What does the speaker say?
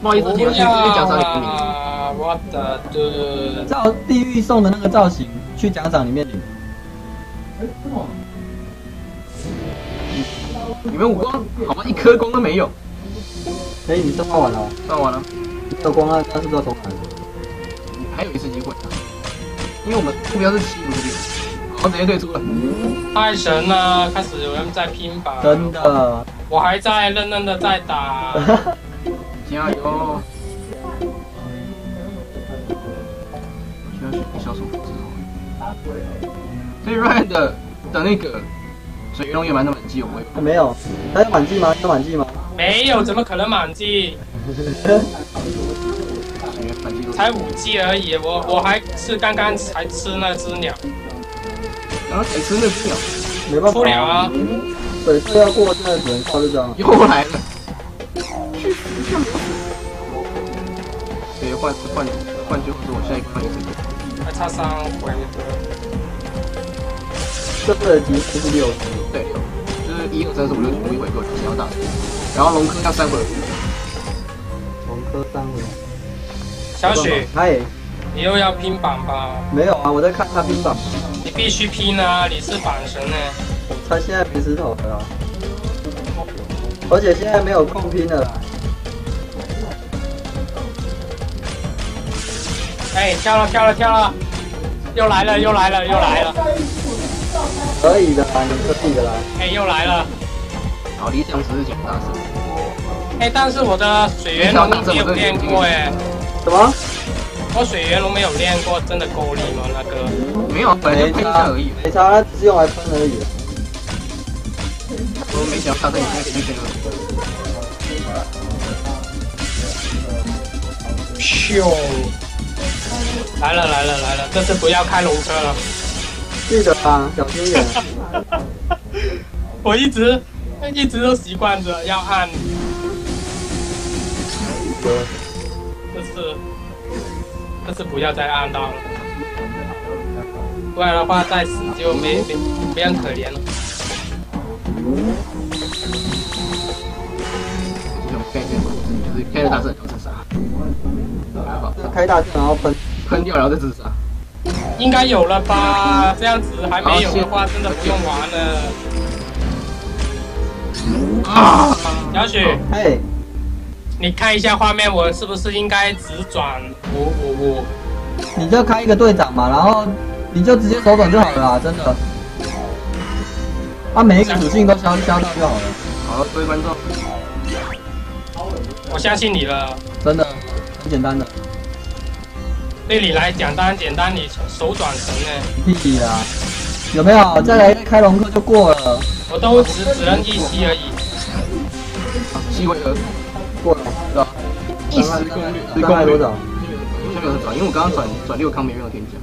不好意思，你要去去奖赏里面领。啊，我的的，照地狱送的那个造型去奖赏里面领。你们武光好吗？一颗光都没有。哎，你都画完了，算完了，没有光啊，那是不是要重来？还有一次机会。因为我们目标是七五这边，好，直接退出了。太神了！开始有人在拼吧？真的，我还在愣愣的在打。加油！需要选小手之后，所以 Ryan 的的那个水鱼龙也蛮的满级，我会没有，还有满季吗？有满季吗？没有，怎么可能满季？才五 G 而已，我我还是刚刚才吃那只鸟，然后才吃那只鸟，没办法，出鸟啊！水色要过，现在只能靠这张。又来了，可以换换换就是我下一个换一个，还差三回合。这次的级是六级，对，就是一二三四五六五一回合想要打，然后龙科要三回合，龙科三回合。小雪，嗨，你又要拼榜吧？没有啊，我在看他拼榜。你必须拼啊！你是榜神呢。他现在没石头了，而且现在没有空拼了。哎，跳了跳了跳了，又来了又来了又来了。可以的啦，你可以的啦。哎，又来了。好，理想值是减大胜。哎，但是我的水源龙没有练过哎。什么？我水源龙没有练过，真的够力吗？那个没有，本来就喷一下而已。没差，只是用来喷而已。我没想到他在你那边选了。秀！来了来了来了，这次不要开龙车了。记得啊，小心点。我一直一直都习惯着要按。这次，这次不要再按到了，不然的话再死就没没没人可怜了。这种概念就是开了大阵就自杀，开大圣然后喷喷掉然后再自杀，应该有了吧？这样子还没有的话，真的不用玩了。啊，小许，嘿。你看一下画面，我是不是应该只转五五五？你就开一个队长嘛，然后你就直接手转就好了啦，真的。他每一个属性都消消掉就好了。好，各位观众，我相信你了，真的很简单的。对你来讲当然简单，你手转神呢？屁啦！有没有再来开龙克就过了？我都只只能一吸而已。吸回合。过了，是吧？一时攻略，大概多少？下面有转，因为我刚刚转转六康没用到天降。